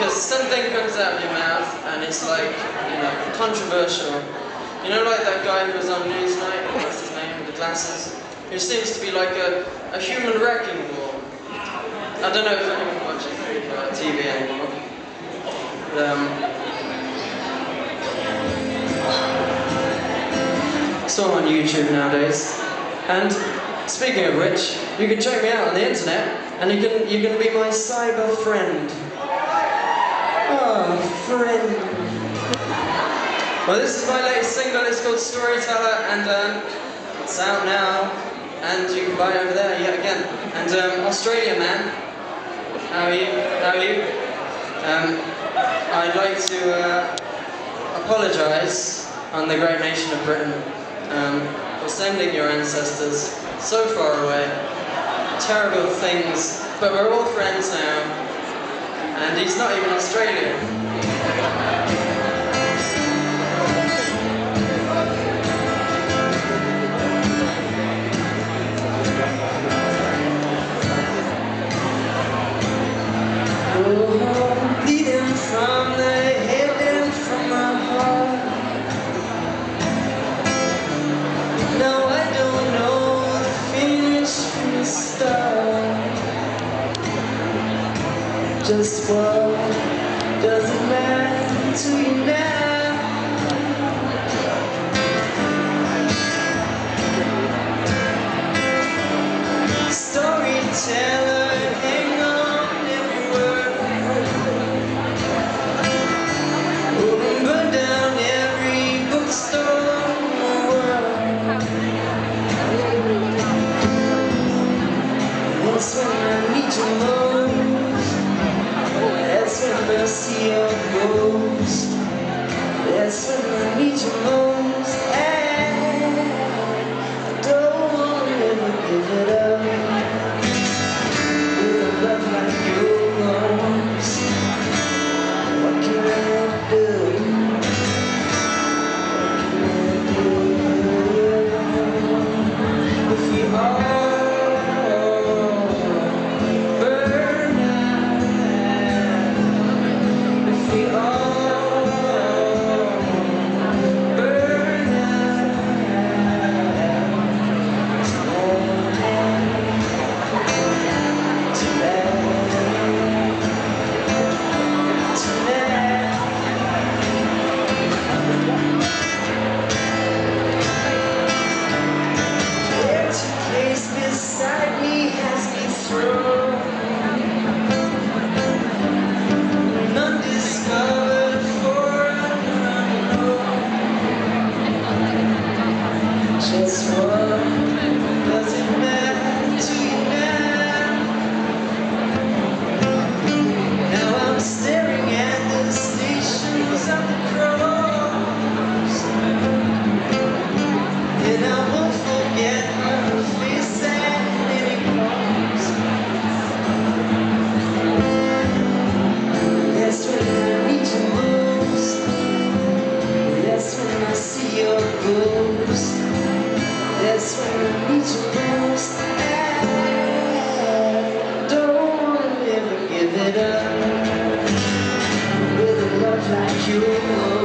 because something comes out of your mouth and it's like, you know, controversial. You know, like that guy who was on Newsnight, what's his name, with the glasses? Who seems to be like a, a human wrecking ball. I don't know if anyone watches uh, TV anymore. But, um, it's all on YouTube nowadays. And speaking of which, you can check me out on the internet, and you can you can be my cyber friend. Friend. Well, this is my latest single. It's called Storyteller, and um, it's out now, and you can buy it over there yet again. And um, Australia, man. How are you? How are you? Um, I'd like to uh, apologise on the great nation of Britain um, for sending your ancestors so far away. Terrible things, but we're all friends now. And he's not even Australian. Oh, Just what does it matter to you now? you.